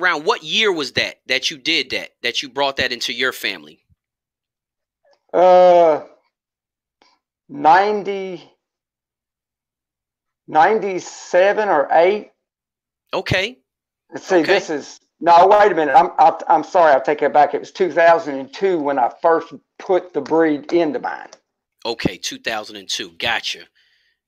around what year was that that you did that that you brought that into your family? Uh, 90, 97 or 8. Okay. Let's see, Okay. this is, no, wait a minute. I'm, i I'm sorry. I'll take it back. It was 2002 when I first put the breed into mine. Okay, 2002. Gotcha.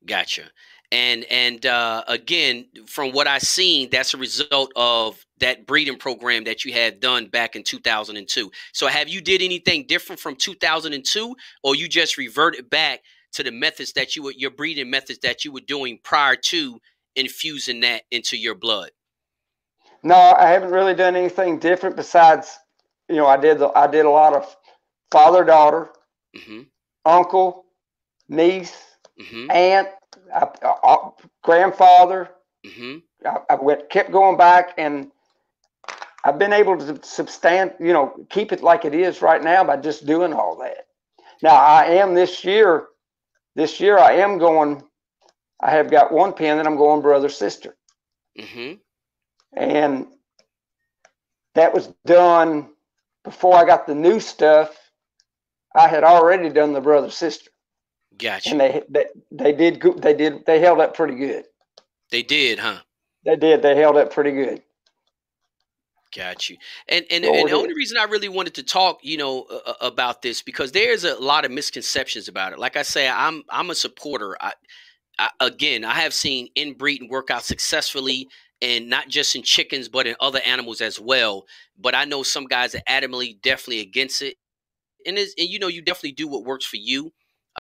Gotcha. And and uh, again, from what I've seen, that's a result of that breeding program that you had done back in 2002. So have you did anything different from 2002 or you just reverted back to the methods that you were your breeding methods that you were doing prior to infusing that into your blood? No, I haven't really done anything different besides, you know, I did the, I did a lot of father daughter, Mhm. uncle, niece, Mhm. aunt, grandfather. Mhm. I, I went, kept going back, and I've been able to substan, you know, keep it like it is right now by just doing all that. Now I am this year. This year I am going. I have got one pen that I'm going brother sister, Mhm. and that was done before I got the new stuff. I had already done the brother sister, Gotcha. and they they, they did they did they held up pretty good. they did, huh? They did. They held up pretty good. Got you. And and, and the only reason I really wanted to talk, you know, uh, about this because there's a lot of misconceptions about it. Like I say, I'm I'm a supporter. I, I again, I have seen inbreeding work out successfully, and not just in chickens, but in other animals as well. But I know some guys are adamantly, definitely against it. And is and you know, you definitely do what works for you.